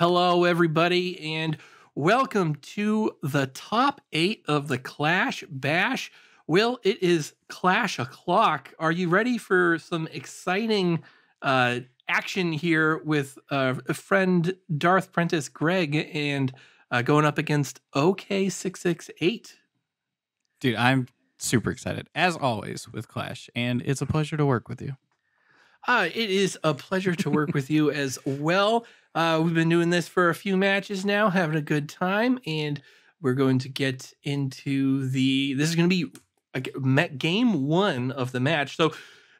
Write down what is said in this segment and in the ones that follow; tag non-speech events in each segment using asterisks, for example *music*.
Hello, everybody, and welcome to the top eight of the Clash Bash. Will, it is Clash o'clock. Are you ready for some exciting uh, action here with uh, a friend Darth Prentiss Greg and uh, going up against OK668? Dude, I'm super excited as always with Clash, and it's a pleasure to work with you. Uh, it is a pleasure to work with you as well. Uh, we've been doing this for a few matches now, having a good time, and we're going to get into the. This is going to be game one of the match. So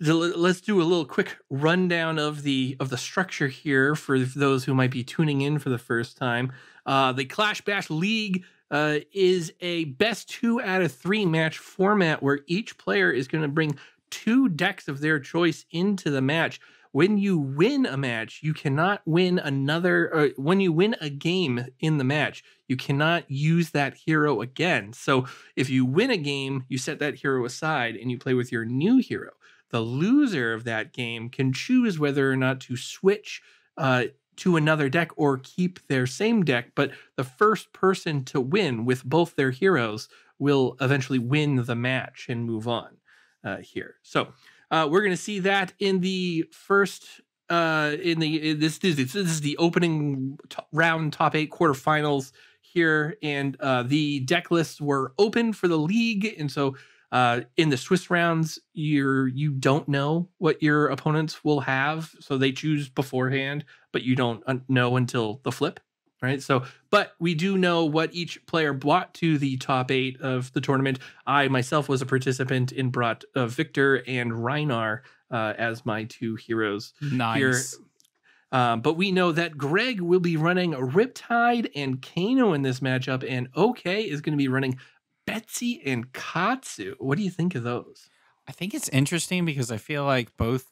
let's do a little quick rundown of the of the structure here for those who might be tuning in for the first time. Uh, the Clash Bash League uh, is a best two out of three match format where each player is going to bring two decks of their choice into the match. When you win a match, you cannot win another, or when you win a game in the match, you cannot use that hero again. So if you win a game, you set that hero aside and you play with your new hero. The loser of that game can choose whether or not to switch uh, to another deck or keep their same deck, but the first person to win with both their heroes will eventually win the match and move on uh, here. So uh, we're going to see that in the first uh, in the in this, this this is the opening round top eight quarterfinals here, and uh, the deck lists were open for the league, and so. Uh, in the Swiss rounds, you're you don't know what your opponents will have, so they choose beforehand, but you don't know until the flip right? So, but we do know what each player brought to the top eight of the tournament. I myself was a participant in brought uh, Victor and Rhinar uh, as my two heroes. Nice. Here. Um, but we know that Greg will be running Riptide and Kano in this matchup, and OK is going to be running Betsy and Katsu. What do you think of those? I think it's interesting because I feel like both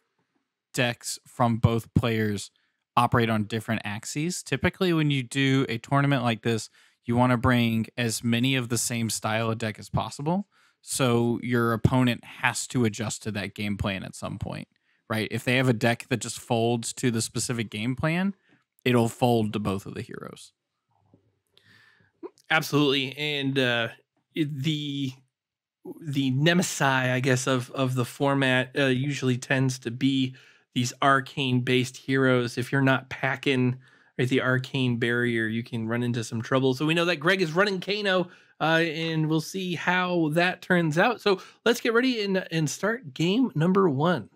decks from both players operate on different axes. Typically, when you do a tournament like this, you want to bring as many of the same style of deck as possible. So your opponent has to adjust to that game plan at some point, right? If they have a deck that just folds to the specific game plan, it'll fold to both of the heroes. Absolutely, and uh, the the nemesis, I guess, of of the format uh, usually tends to be these arcane based heroes. If you're not packing right, the arcane barrier, you can run into some trouble. So we know that Greg is running Kano, uh, and we'll see how that turns out. So let's get ready and, and start game number one.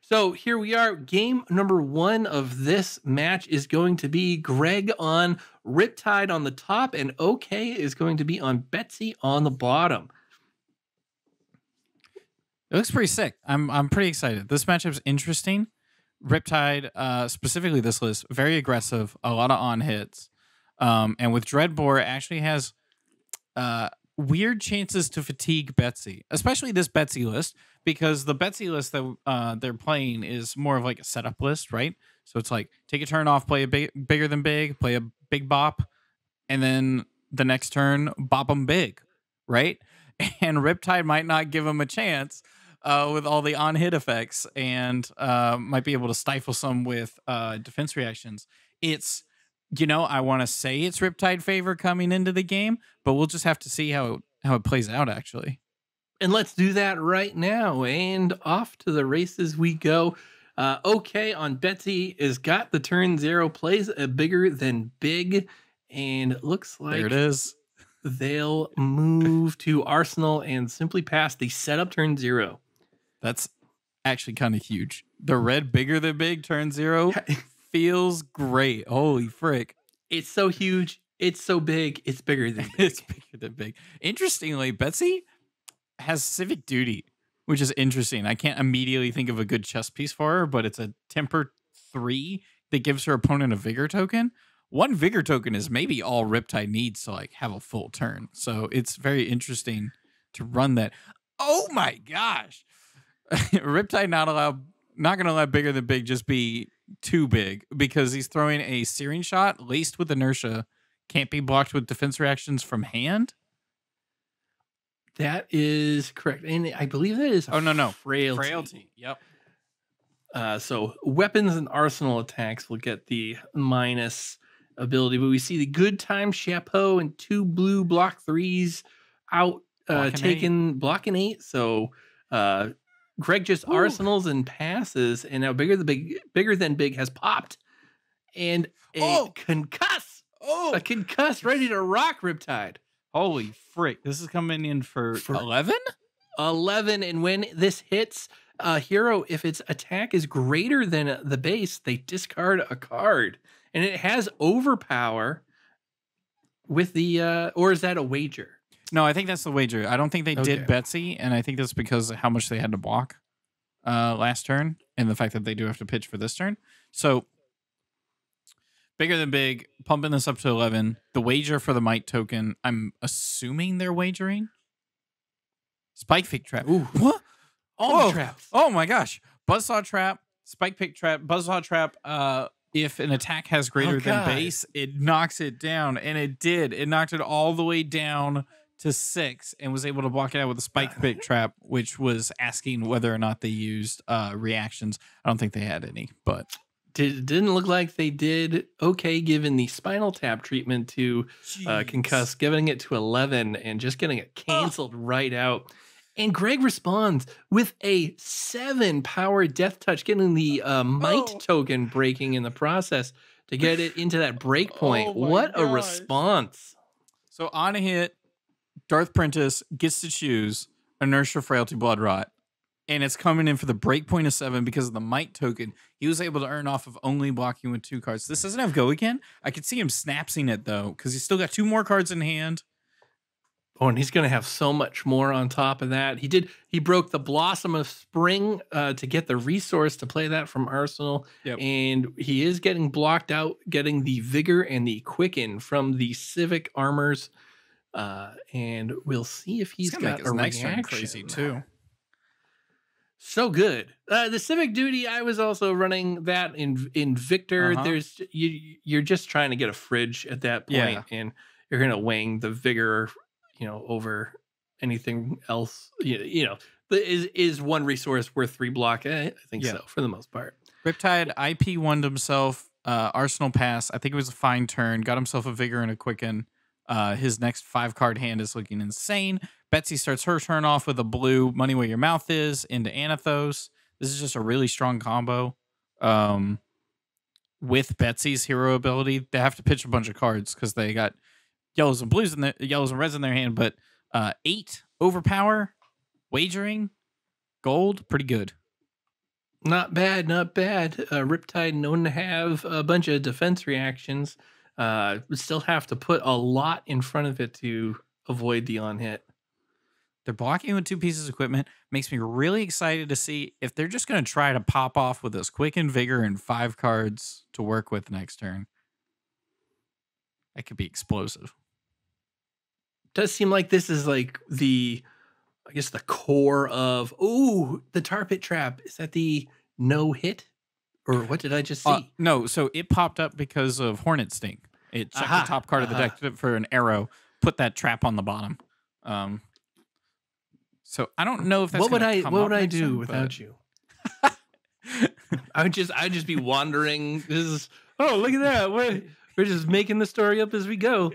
So here we are. Game number one of this match is going to be Greg on Riptide on the top, and OK is going to be on Betsy on the bottom. It looks pretty sick. I'm I'm pretty excited. This matchup's interesting. Riptide, uh, specifically this list, very aggressive, a lot of on hits. Um, and with Dreadbore, actually has uh, weird chances to fatigue Betsy, especially this Betsy list, because the Betsy list that uh, they're playing is more of like a setup list, right? So it's like take a turn off, play a big, bigger than big, play a big bop, and then the next turn bop them big, right? *laughs* And Riptide might not give them a chance uh, with all the on hit effects and uh, might be able to stifle some with uh, defense reactions. It's, you know, I want to say it's Riptide favor coming into the game, but we'll just have to see how it, how it plays out actually. And let's do that right now. And off to the races we go. Uh, okay, on Betsy is got the turn zero, plays a bigger than big, and looks like there it is. They'll move to Arsenal and simply pass the setup turn zero. That's actually kind of huge. The red bigger than big turn zero *laughs* feels great. Holy frick. It's so huge. It's so big. It's bigger than *laughs* big. it's bigger than big. Interestingly, Betsy has civic duty, which is interesting. I can't immediately think of a good chess piece for her, but it's a temper three that gives her opponent a vigor token. One vigor token is maybe all Riptide needs to like have a full turn. So it's very interesting to run that. Oh my gosh. *laughs* Riptide not allowed, not going to let bigger than big just be too big because he's throwing a searing shot laced with inertia, can't be blocked with defense reactions from hand. That is correct, and I believe that is. Oh no, no frailty. Frailty. Yep. Uh, so weapons and arsenal attacks will get the minus ability, but we see the good time chapeau and two blue block threes out uh, Blocking eight. taking blocking eight. So uh, Greg just Ooh. arsenals and passes, and now bigger the big bigger than big has popped, and a Oh. concuss Oh, a concuss ready to rock Riptide. holy frick! This is coming in for For- eleven. 11 and when this hits a hero if its attack is greater than the base they discard a card and it has overpower with the uh or is that a wager No, I think that's the wager. I don't think they Okay. did Betsy, and I think that's because of how much they had to block uh, last turn, and the fact that they do have to pitch for this turn. So bigger than big, pumping this up to eleven. The wager for the might token, I'm assuming they're wagering. Spike Pit Trap. Ooh. What? all Whoa. the traps Oh my gosh. Buzzsaw Trap, Spike Pit Trap, Buzzsaw Trap. Uh, if an attack has greater than base, it knocks it down. And it did. It knocked it all the way down to six and was able to block it out with a Spike *laughs* Pick Trap, which was asking whether or not they used uh, reactions. I don't think they had any, but Did, didn't look like they did okay given the spinal tap treatment to uh, concuss, giving it to 11 and just getting it canceled right out. And Greg responds with a seven power death touch, getting the uh, might Oh. token breaking in the process to get it into that break *laughs* point. Oh what a response! So on a hit, Darth Prentiss gets to choose Inertia, Frailty, Blood Rot. And it's coming in for the breakpoint of seven because of the might token. He was able to earn off of only blocking with two cards. This doesn't have go again. I could see him snapsing it though, because he's still got two more cards in hand. Oh, and he's going to have so much more on top of that. He did. He broke the Blossom of Spring uh, to get the resource to play that from Arsenal, Yep. and he is getting blocked out, getting the Vigor and the Quicken from the Civic armors. Uh, and we'll see if he's got a reaction. crazy too. So good. Uh, the Civic Duty, I was also running that in in Victor. Uh-huh. There's you. You're just trying to get a fridge at that point, Yeah. and you're gonna wing the vigor, you know, over anything else. You, you know, is is one resource worth three block? Eh, I think Yeah. so for the most part. Riptide IP one to himself. Uh, Arsenal pass. I think it was a fine turn. Got himself a vigor and a quicken. Uh, his next five card hand is looking insane. Betsy starts her turn off with a blue money where your mouth is into Anothos. This is just a really strong combo. Um, with Betsy's hero ability, they have to pitch a bunch of cards because they got yellows and blues in their yellows and reds in their hand. But uh, eight overpower, wagering, gold, pretty good. Not bad, not bad. Uh, Riptide known to have a bunch of defense reactions. Uh, still have to put a lot in front of it to avoid the on hit. They're blocking with two pieces of equipment. Makes me really excited to see if they're just going to try to pop off with this quick and vigor and five cards to work with next turn. That could be explosive. does seem like this is like the I guess the core of oh the tar pit trap. Is that the no hit? Or what did I just see? Uh, no, so it popped up because of Hornet Sting. It checked Aha, the top card of the aha. deck for an arrow, put that trap on the bottom. Um, so I don't know if that's what would I come what would I do turn, without but- you? *laughs* I would just I'd just be wandering. This is oh look at that. We're, we're just making the story up as we go.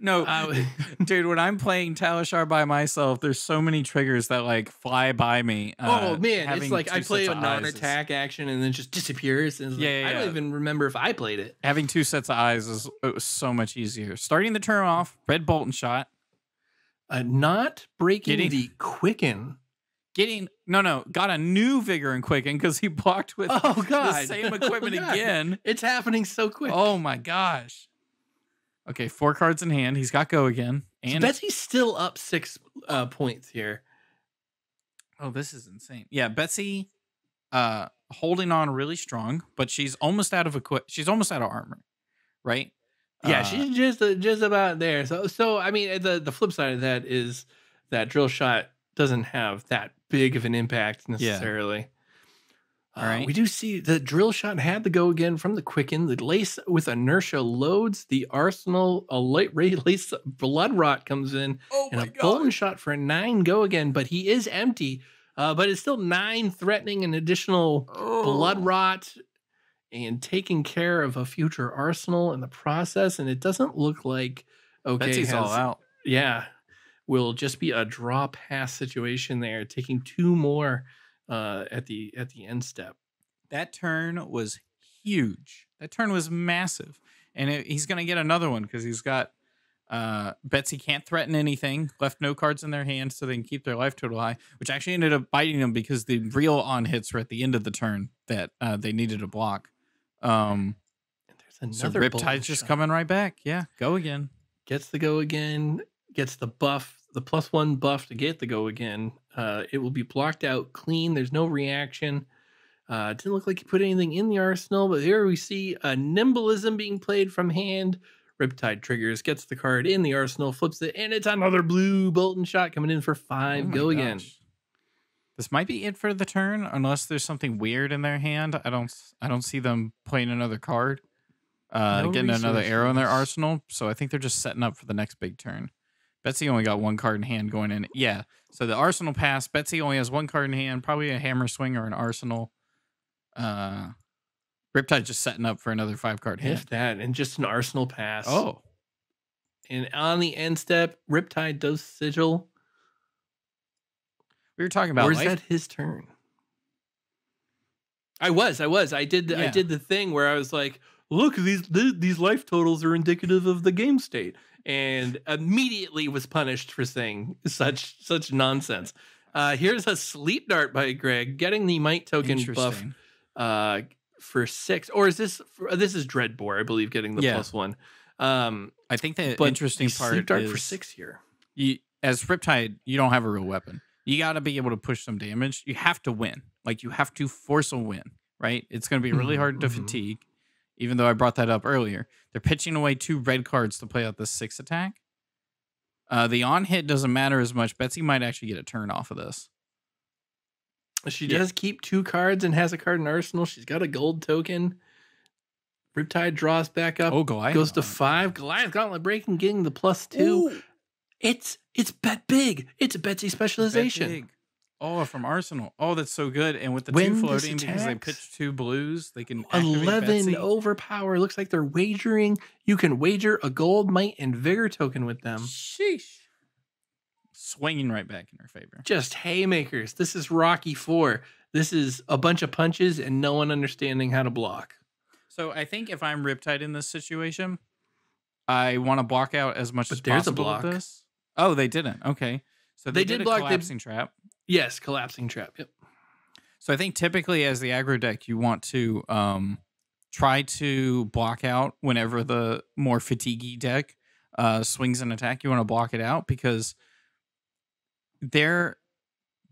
no, Uh, *laughs* dude, when I'm playing Talishar by myself, there's so many triggers that like fly by me. oh uh, man, it's like I play a of eyes is- non-attack action and then just disappears. And it's like, Yeah, yeah, I don't yeah. even remember if I played it. having two sets of eyes is it was so much easier. Starting the turn off, red bolt and shot. Uh, not breaking Getting- the quicken. Getting no no got a new vigor and quicken because he *laughs* blocked with Oh god, the same equipment *laughs* Oh, again. It's happening so quick. Oh my gosh. Okay, four cards in hand. He's got go again. So And Betsy's still up six uh, points here. oh, this is insane. Yeah, Betsy uh holding on really strong, but she's almost out of equip she's almost out of armor. Right? Yeah, Uh, she's just uh, just about there. So so I mean the the flip side of that is that drill shot doesn't have that big of an impact necessarily. All right, Uh, we do see the drill shot had to go again from the quicken. The lace with inertia loads. The arsenal a light ray *laughs* lace blood rot comes in Oh and a golden shot for a nine go again, but he is empty. Uh, but it's still nine threatening an additional blood Oh. rot and taking care of a future arsenal in the process. And it doesn't look like okay Betsy's all out. yeah, will just be a draw pass situation there, taking two more uh, at the at the end step. That turn was huge. That turn was massive, and it, he's going to get another one because he's got uh, Betsy can't threaten anything. Left no cards in their hand, so they can keep their life total high. Which actually ended up biting them because the real on hits were at the end of the turn that uh, they needed to block. Um, And there's so another Bolton Riptide's just coming right back. Yeah, go again. gets the go again, gets the buff, the plus one buff to get the go again. Uh, it will be blocked out clean. There's no reaction. Uh, it didn't look like he put anything in the arsenal, but here we see a nimblism being played from hand. Riptide triggers, gets the card in the arsenal, flips it, and it's another blue Bolt'n' Shot coming in for five. Oh go again. This might be it for the turn, unless there's something weird in their hand. I don't. I don't see them playing another card, uh, No getting another arrow in their arsenal. So I think they're just setting up for the next big turn. Betsy only got one card in hand going in. Yeah. So the arsenal pass. Betsy only has one card in hand, probably a hammer swing or an arsenal. Uh, Riptide just setting up for another five card hit. If that, and just an arsenal pass. Oh, And on the end step, Riptide does sigil. we were talking about or is life. that his turn? I was, I was, I did, the, I did the thing where I was like, "Look, these th- these life totals are indicative of the game state," and immediately was punished for saying such such nonsense. Uh, here's a sleep dart by Greg, getting the might token buff uh, for six, or is this for, this is Dreadbore, I believe, getting the Yeah. plus one. Um, I think the interesting part sleep dart is for six here. you as Riptide, you don't have a real weapon. You got to be able to push some damage. You have to win. Like you have to force a win, right? It's going to be really Mhm, hard to mhm. fatigue. Even though I brought that up earlier, they're pitching away two red cards to play out the six attack. Uh, the on hit doesn't matter as much. Betsy might actually get a turn off of this. She Yeah. does keep two cards and has a card in arsenal. She's got a gold token. Riptide draws back up, Oh, Goliath goes to five. Goliath Gauntlet breaking, getting the plus two. Ooh, It's it's bet big. It's a Betsy bet specialization. Oh, from Arsenal. Oh, that's so good. And with the When two floating, because they pitch two blues, they can Eleven Betsy. overpower. Looks like they're wagering. You can wager a gold, might, and vigor token with them. Sheesh. Swinging right back in her favor. Just haymakers. This is Rocky Four. This is a bunch of punches and no one understanding how to block. So I think if I'm Riptide in this situation, I want to block out as much But as there's a possible with block. this. Oh, they didn't. Okay. So They they, did did, a block, they- collapsing trap. Yes, collapsing trap. Yep. So I think typically as the aggro deck, you want to um, try to block out whenever the more fatiguey deck uh, swings an attack. You want to block it out because they're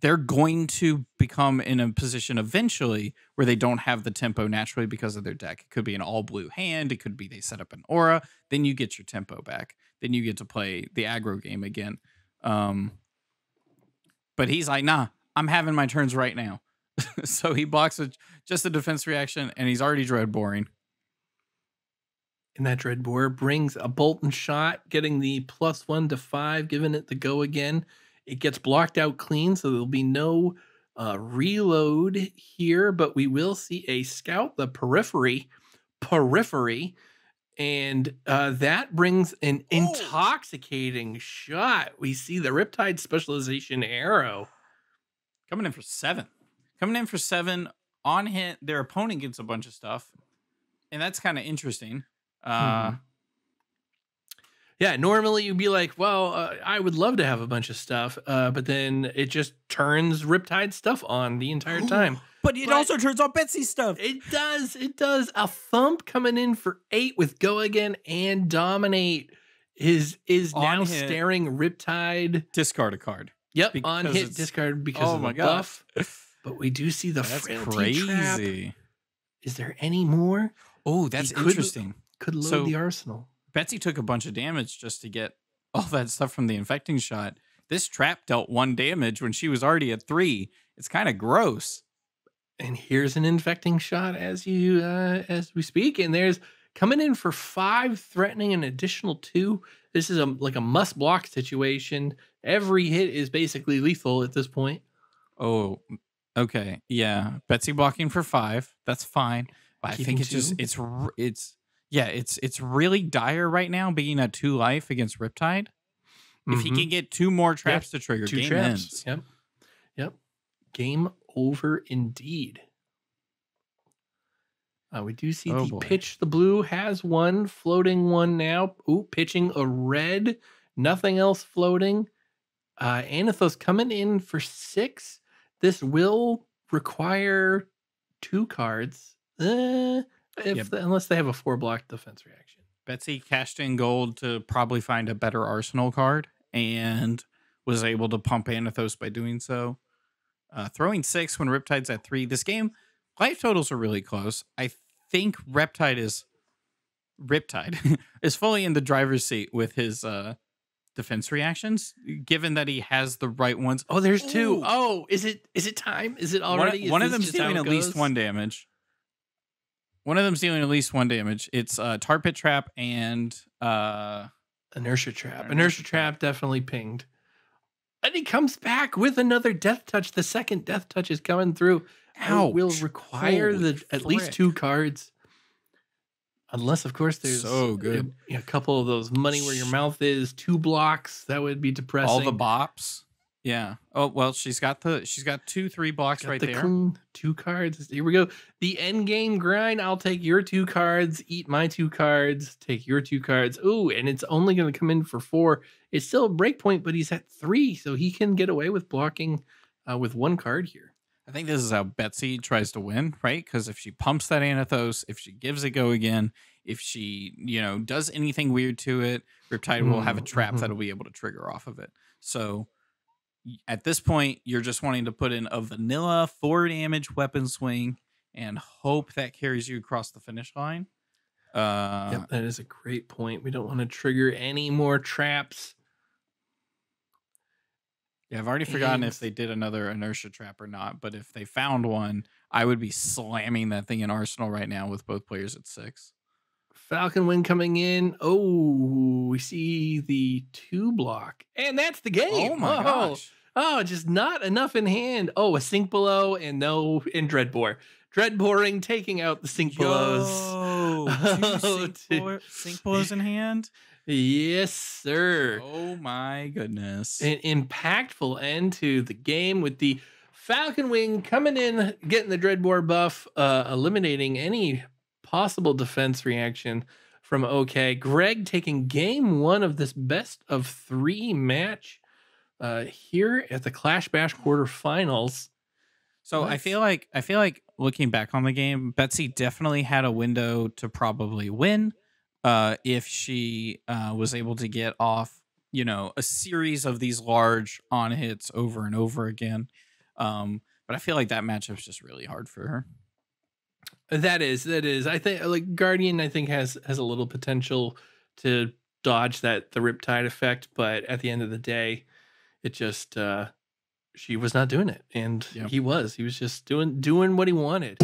they're going to become in a position eventually where they don't have the tempo naturally because of their deck. It could be an all blue hand. It could be they set up an aura. Then you get your tempo back. Then you get to play the aggro game again. Um, but he's like, nah, I'm having my turns right now. *laughs* so he blocks a, just a defense reaction, and he's already dread boring. And that Dreadbore brings a Bolt'n' Shot, getting the plus one to five, giving it the go again. It gets blocked out clean, so there'll be no uh, reload here, but we will see a scout, the periphery, periphery, and uh, that brings an Oh. intoxicating shot. We see the Riptide specialization arrow. Coming in for seven. Coming in for seven on hit. Their opponent gets a bunch of stuff, and that's kind of interesting. Uh, Mhm. Yeah, normally you'd be like, well, uh, I would love to have a bunch of stuff, uh, but then it just turns Riptide stuff on the entire time. But it But- also turns on Betsy stuff. It does. It does. A thump coming in for eight with go again and dominate is is On now hit. staring Riptide. Discard a card. Yep, on hit it's- discard because oh of my the buff. *laughs* But we do see the That's frailty trap. crazy. Is there any more? Oh, that's could- interesting. Could load So- the arsenal. Betsy took a bunch of damage just to get *laughs* all that stuff from the infecting shot. This trap dealt one damage when she was already at three. It's kind of gross. and here's an infecting shot as you uh, as we speak and there's coming in for five threatening an additional two this is a like a must block situation every hit is basically lethal at this point Oh, okay. Yeah. Betsy blocking for five. That's fine. But I think it's just it's it's yeah, it's it's really dire right now being a two life against Riptide. If he Mhm. can get two more traps to trigger, two game traps. ends. Yep. Yep. Game over indeed. Uh, we do see Oh, the boy. pitch. The blue has one floating one now. Ooh, pitching a red. Nothing else floating. Uh, Anothos coming in for six. This will require two cards. Uh, if Yep. the- unless they have a four block defense reaction. Betsy cashed in gold to probably find a better arsenal card and was able to pump Anothos by doing so. Uh, throwing six when Riptide's at three. This game, life totals are really close. I think Reptide is Riptide *laughs* is fully in the driver's seat with his uh, defense reactions, given that he has the right ones. Oh, there's two. Ooh. Oh, is it is it time? Is it One- already? Is one, of them's dealing at least one damage. One of them's dealing at least one damage. It's uh, tar pit trap and uh, Inertia trap. Inertia Inertia trap. trap definitely pinged. And he comes back with another death touch. The second death touch is coming through. It will require Holy the at least two cards. Unless, of course, there's So good. A, a couple of those money where your mouth is, two blocks. That would be depressing. all the bops. Yeah. Oh well, she's got the she's got two three blocks right the there. clean two cards. Here we go. The end game grind. I'll take your two cards, eat my two cards, take your two cards. Ooh, and it's only going to come in for four. It's still a break point, but he's at three, so he can get away with blocking uh, with one card here. I think this is how Betsy tries to win, right? Because if she pumps that Anothos, if she gives it go again, if she you know does anything weird to it, Riptide will have a Mm, trap mhm. that'll be able to trigger off of it. So at this point, you're just wanting to put in a vanilla four damage weapon swing and hope that carries you across the finish line. Uh, yep, that is a great point. We don't want to trigger any more traps. Yeah, I've already forgotten And- if they did another inertia trap or not, but if they found one, I would be slamming that thing in Arsenal right now with both players at six. Falcon Wing coming in. Oh, we see the two block, and that's the game. Oh my Whoa. gosh. Oh, just not enough in hand. Oh, a sink below and no in Dreadbore. Dreadboring taking out the sink belows. Yo, *laughs* Oh, two sink, sink blows in hand. Yes, sir. Oh my goodness. An impactful end to the game with the Falcon Wing coming in, getting the Dreadbore buff, uh, eliminating any possible defense reaction from OK. Greg taking game one of this best of three match uh, here at the Clash Bash quarterfinals. So I Let's- feel like I feel like looking back on the game, Betsy definitely had a window to probably win uh, if she uh, was able to get off, you know, a series of these large on hits over and over again. Um, but I feel like that matchup's just really hard for her. That is, that is. I think like Guardian, I think has has a little potential to dodge that the Riptide effect, but at the end of the day, it just uh she was not doing it, and Yep. he was. He was just doing doing what he wanted.